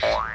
Bye.